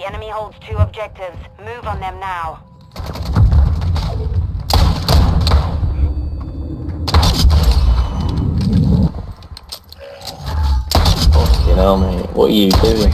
The enemy holds two objectives. Move on them now. You know mate. What are you doing?